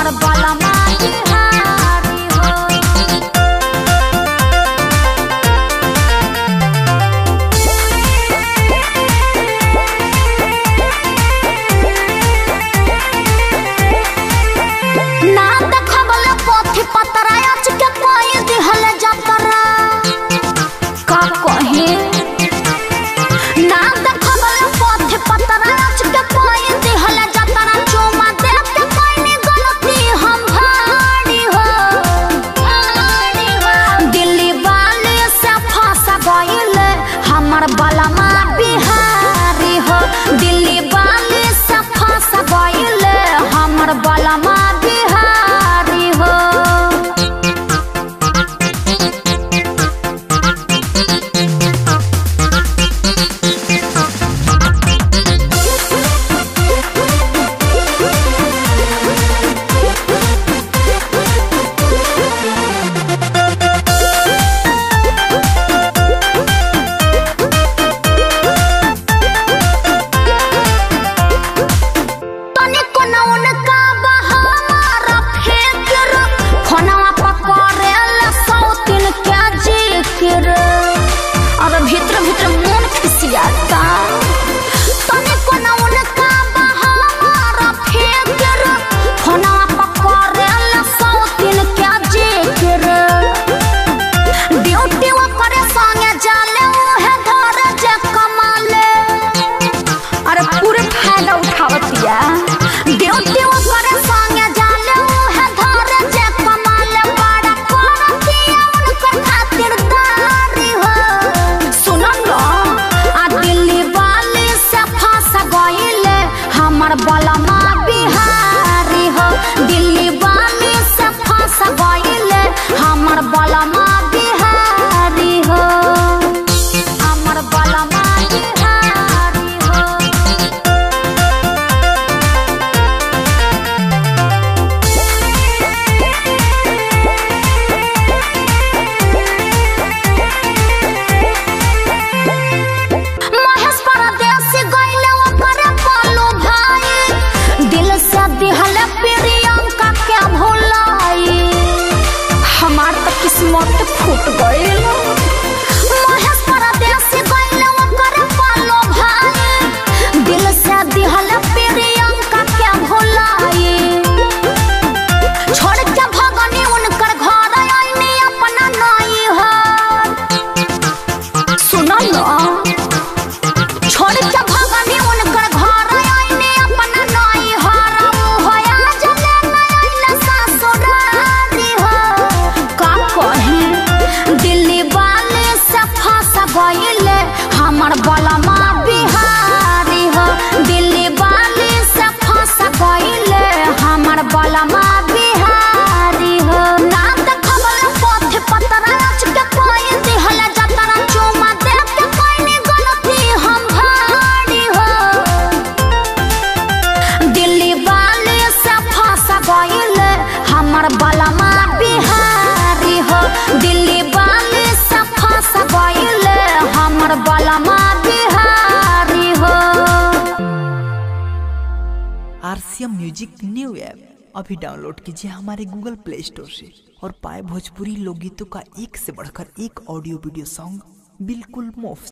amar bala mai I wanna ball கூட்டு கோயில் RCM music new app, अभी download कीजिए हमारे गूगल प्ले स्टोर से और पाए भोजपुरी लोकगीतों का एक से बढ़कर एक ऑडियो वीडियो सॉन्ग बिल्कुल मुफ़्त।